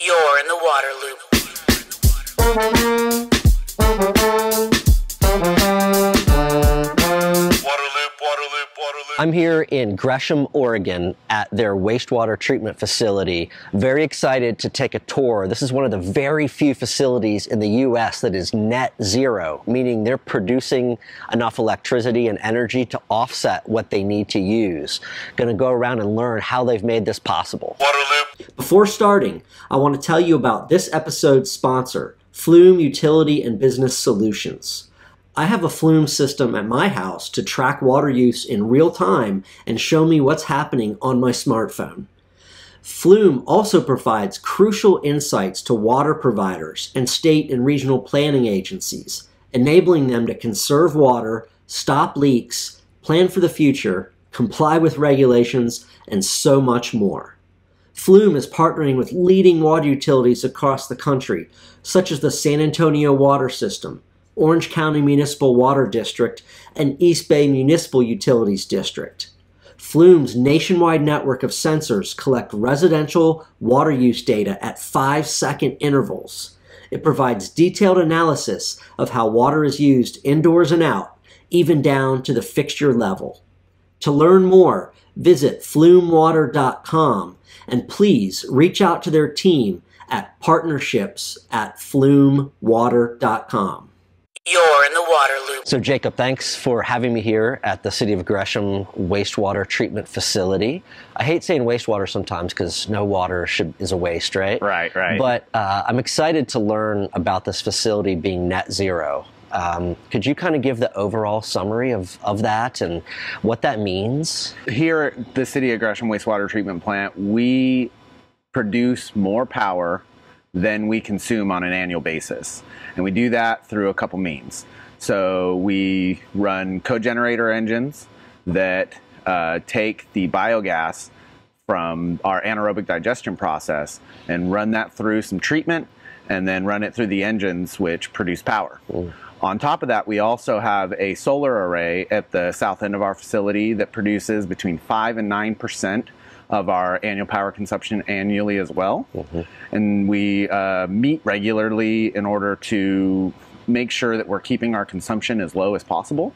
You're in the water loop. I'm here in Gresham, Oregon at their wastewater treatment facility. Very excited to take a tour. This is one of the very few facilities in the US that is net zero, meaning they're producing enough electricity and energy to offset what they need to use. Going to go around and learn how they've made this possible. Waterloop. Before starting, I want to tell you about this episode's sponsor, Flume Utility and Business Solutions. I have a Flume system at my house to track water use in real time and show me what's happening on my smartphone. Flume also provides crucial insights to water providers and state and regional planning agencies, enabling them to conserve water, stop leaks, plan for the future, comply with regulations, and so much more. Flume is partnering with leading water utilities across the country, such as the San Antonio Water System, Orange County Municipal Water District, and East Bay Municipal Utilities District. Flume's nationwide network of sensors collect residential water use data at five second intervals. It provides detailed analysis of how water is used indoors and out, even down to the fixture level. To learn more, visit flumewater.com and please reach out to their team at partnerships at flumewater.com. You're in the water loop. So, Jacob, thanks for having me here at the City of Gresham wastewater treatment facility. I hate saying wastewater sometimes because no water should, is a waste, right? Right, right. But uh, I'm excited to learn about this facility being net zero. Um, could you kind of give the overall summary of, of that and what that means? Here at the City of Gresham Wastewater Treatment Plant, we produce more power than we consume on an annual basis. And we do that through a couple means. So we run cogenerator engines that uh, take the biogas from our anaerobic digestion process and run that through some treatment and then run it through the engines which produce power. On top of that, we also have a solar array at the south end of our facility that produces between 5 and 9% of our annual power consumption annually as well. And we uh, meet regularly in order to make sure that we're keeping our consumption as low as possible.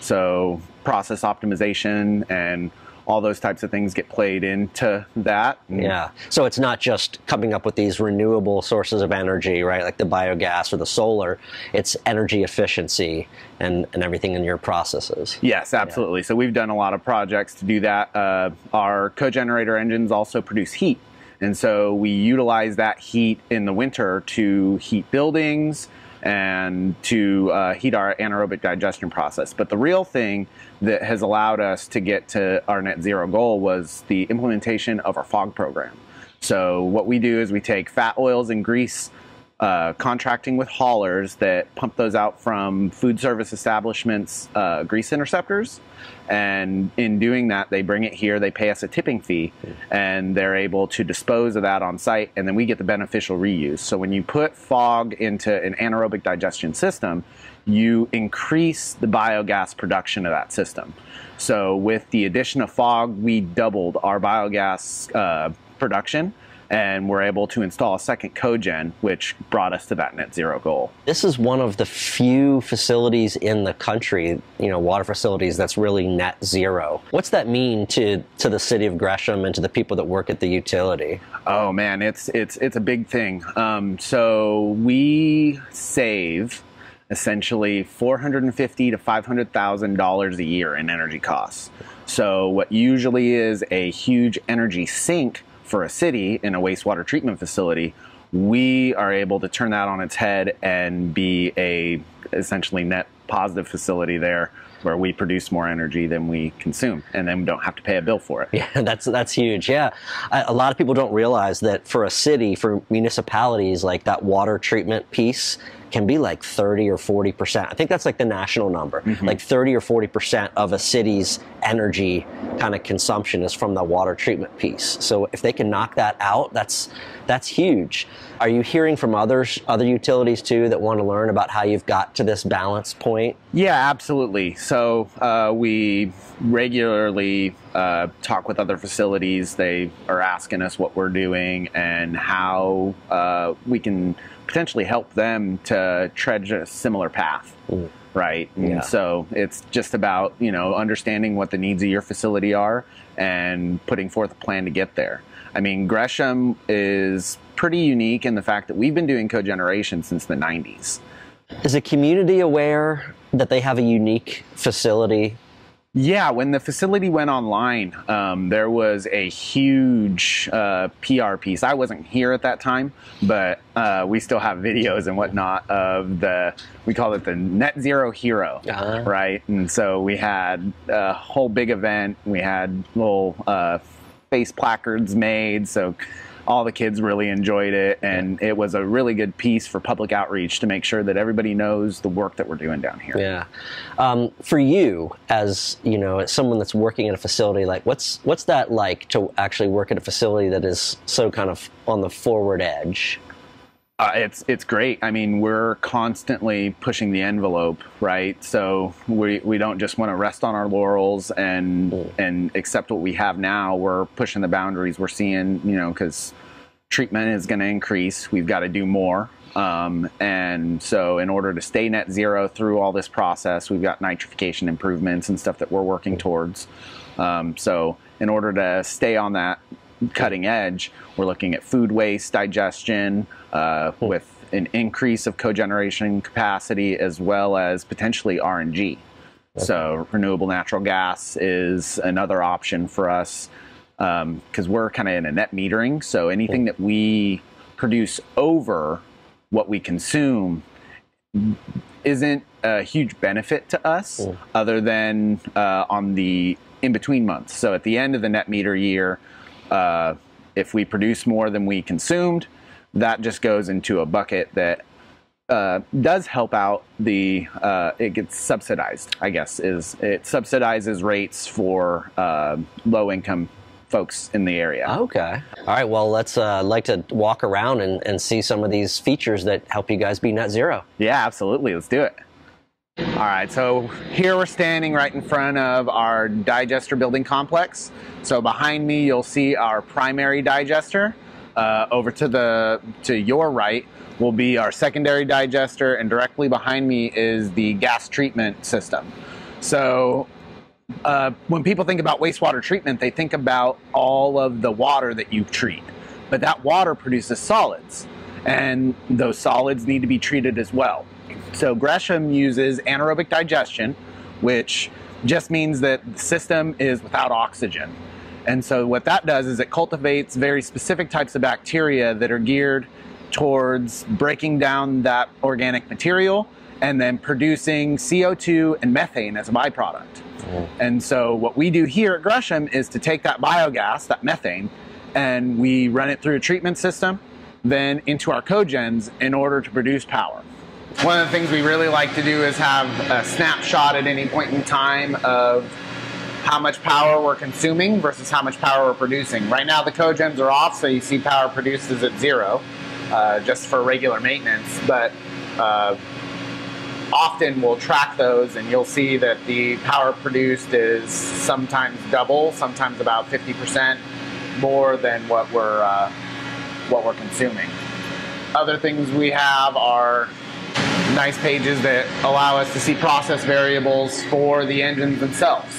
So, process optimization and all those types of things get played into that. Yeah. So it's not just coming up with these renewable sources of energy, right? Like the biogas or the solar. It's energy efficiency and, and everything in your processes. Yes, absolutely. So we've done a lot of projects to do that. Uh, our cogenerator engines also produce heat. And so we utilize that heat in the winter to heat buildings and to uh, heat our anaerobic digestion process. But the real thing that has allowed us to get to our net zero goal was the implementation of our fog program. So what we do is we take fat oils and grease uh, contracting with haulers that pump those out from food service establishments' uh, grease interceptors. And in doing that, they bring it here, they pay us a tipping fee, and they're able to dispose of that on site, and then we get the beneficial reuse. So when you put fog into an anaerobic digestion system, you increase the biogas production of that system. So with the addition of fog, we doubled our biogas uh, production and we're able to install a second cogen, which brought us to that net zero goal. This is one of the few facilities in the country, you know, water facilities that's really net zero. What's that mean to, to the city of Gresham and to the people that work at the utility? Oh man, it's it's it's a big thing. Um, so we save essentially four hundred and fifty to five hundred thousand dollars a year in energy costs. So what usually is a huge energy sink for a city in a wastewater treatment facility, we are able to turn that on its head and be a essentially net positive facility there where we produce more energy than we consume and then we don't have to pay a bill for it. Yeah, that's that's huge. Yeah, a, a lot of people don't realize that for a city, for municipalities, like that water treatment piece can be like 30 or 40 percent. I think that's like the national number. Like 30 or 40 percent of a city's energy kind of consumption is from the water treatment piece. So if they can knock that out, that's that's huge. Are you hearing from others, other utilities too, that want to learn about how you've got to this balance point? Yeah, absolutely. So uh, we regularly uh, talk with other facilities. They are asking us what we're doing and how uh, we can potentially help them to tread a similar path. Right. And Yeah. so it's just about, you know, understanding what the needs of your facility are and putting forth a plan to get there. I mean, Gresham is pretty unique in the fact that we've been doing cogeneration since the 90s. Is the community aware that they have a unique facility? Yeah, when the facility went online, um, there was a huge uh, PR piece. I wasn't here at that time, but uh, we still have videos and whatnot of the, we call it the Net Zero Hero, Ah. right? And so we had a whole big event. We had little uh, face placards made. So all the kids really enjoyed it. And it was a really good piece for public outreach to make sure that everybody knows the work that we're doing down here. Yeah. Um, for you, as you know, as someone that's working at a facility, like what's what's that like to actually work at a facility that is so kind of on the forward edge? Uh, it's it's great. I mean, we're constantly pushing the envelope, right? So we, we don't just want to rest on our laurels and and accept what we have now. We're pushing the boundaries. We're seeing, you know, because treatment is going to increase. We've got to do more. Um, and so, in order to stay net zero through all this process, we've got nitrification improvements and stuff that we're working towards. Um, so, in order to stay on that cutting edge, we're looking at food waste digestion uh, with an increase of cogeneration capacity as well as potentially RNG. So, renewable natural gas is another option for us because we're kind of in a net metering. So, anything that we produce over what we consume isn't a huge benefit to us other than uh, on the in between months. So at the end of the net meter year, uh, if we produce more than we consumed, that just goes into a bucket that uh, does help out the uh, it gets subsidized i guess is it subsidizes rates for uh, low income folks in the area Okay. All right. Well, let's uh, like to walk around and, and see some of these features that help you guys be net zero. Yeah, absolutely. Let's do it. All right, so here we're standing right in front of our digester building complex. So behind me, you'll see our primary digester. Uh, over to the to your right will be our secondary digester, and directly behind me is the gas treatment system. So uh, when people think about wastewater treatment, they think about all of the water that you treat. But that water produces solids, and those solids need to be treated as well. So Gresham uses anaerobic digestion, which just means that the system is without oxygen. And so what that does is it cultivates very specific types of bacteria that are geared towards breaking down that organic material and then producing CO2 and methane as a byproduct. Mm-hmm. And so what we do here at Gresham is to take that biogas, that methane, and we run it through a treatment system, then into our cogens in order to produce power. One of the things we really like to do is have a snapshot at any point in time of how much power we're consuming versus how much power we're producing. Right now the cogens are off, so you see power produced is at zero, uh, just for regular maintenance. But uh, often we'll track those and you'll see that the power produced is sometimes double, sometimes about 50% more than what we're uh, what we're consuming. Other things we have are nice pages that allow us to see process variables for the engines themselves.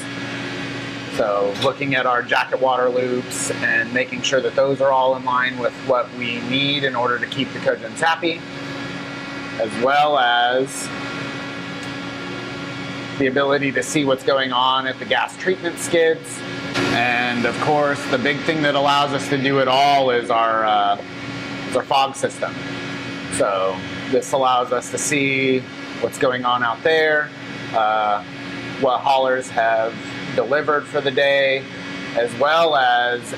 So looking at our jacket water loops and making sure that those are all in line with what we need in order to keep the cogens happy, as well as the ability to see what's going on at the gas treatment skids. And of course, the big thing that allows us to do it all is our, uh, is our fog system. So this allows us to see what's going on out there, uh, what haulers have delivered for the day, as well as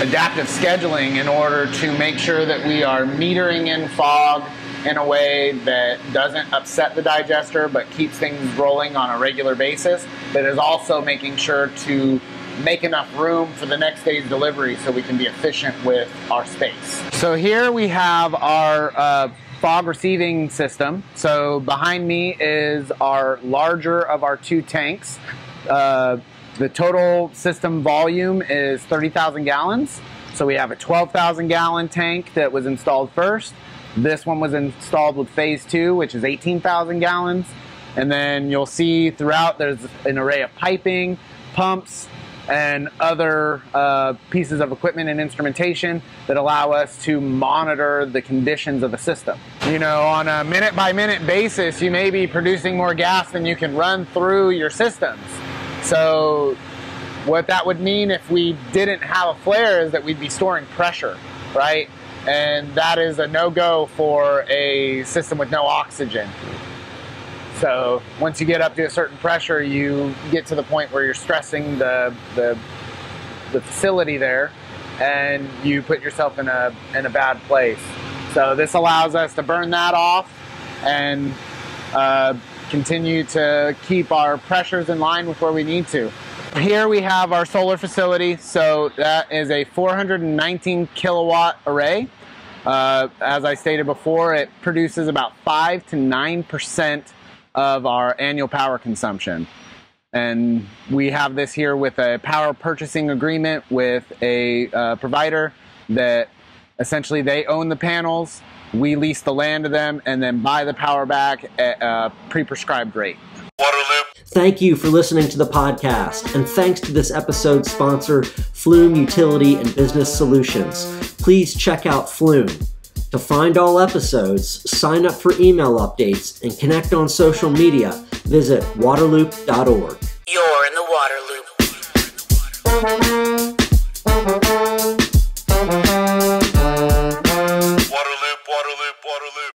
adaptive scheduling in order to make sure that we are metering in fog in a way that doesn't upset the digester but keeps things rolling on a regular basis, but is also making sure to make enough room for the next day's delivery so we can be efficient with our space. So here we have our uh, fog receiving system. So behind me is our larger of our two tanks. Uh, the total system volume is 30,000 gallons. So we have a 12,000 gallon tank that was installed first. This one was installed with phase two, which is 18,000 gallons. And then you'll see throughout there's an array of piping, pumps, and other uh, pieces of equipment and instrumentation that allow us to monitor the conditions of the system. You know, on a minute by minute basis, you may be producing more gas than you can run through your systems. So, what that would mean if we didn't have a flare is that we'd be storing pressure, right? And that is a no go for a system with no oxygen. So once you get up to a certain pressure, you get to the point where you're stressing the the, the facility there, and you put yourself in a in a bad place. So this allows us to burn that off and uh, continue to keep our pressures in line with where we need to. Here we have our solar facility. So that is a 419 kilowatt array. Uh, as I stated before, it produces about five to nine percent of our annual power consumption. And we have this here with a power purchasing agreement with a uh, provider that essentially they own the panels, we lease the land to them, and then buy the power back at a pre prescribed rate. Thank you for listening to the podcast, and thanks to this episode's sponsor, Flume Utility and Business Solutions. Please check out Flume. To find all episodes, sign up for email updates, and connect on social media, visit waterloop.org. You're